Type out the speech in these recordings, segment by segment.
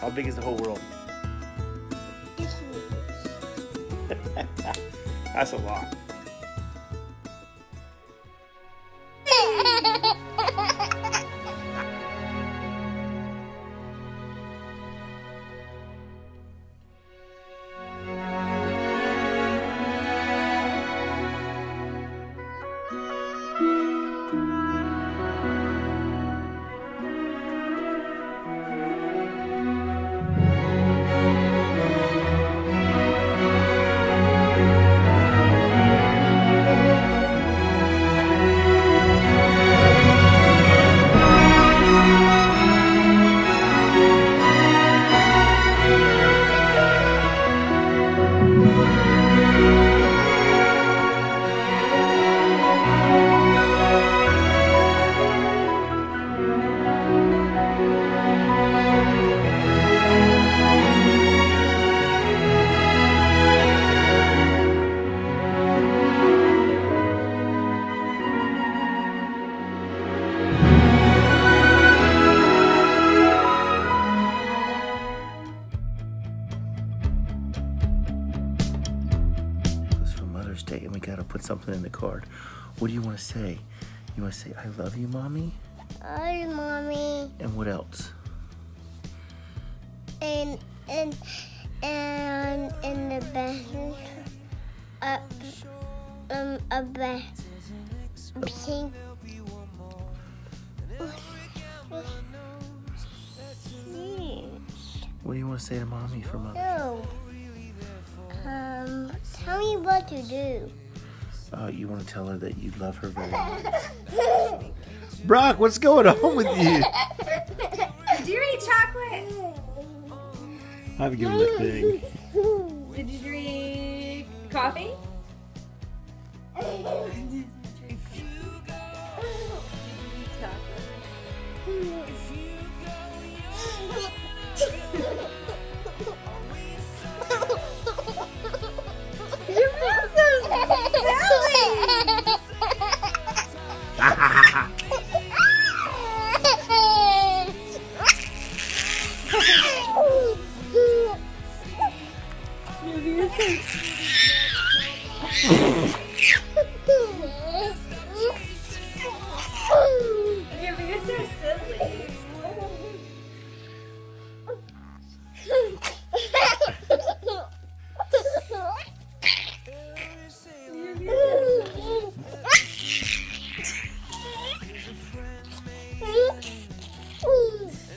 How big is the whole world? That's a lot. Day, and we gotta put something in the card. What do you want to say? You want to say, I love you, Mommy? Hi, mommy. And what else? And and and in the bed, uh, um, a bed, pink. What do you want to say to Mommy for Mother's No. Um, tell me what to do. Uh, you want to tell her that you love her very much. Brock, what's going on with you? Did you eat chocolate? I've given the thing. Did you drink coffee? Your dancing.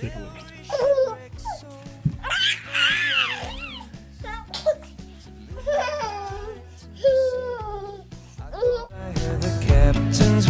Take a look. curtains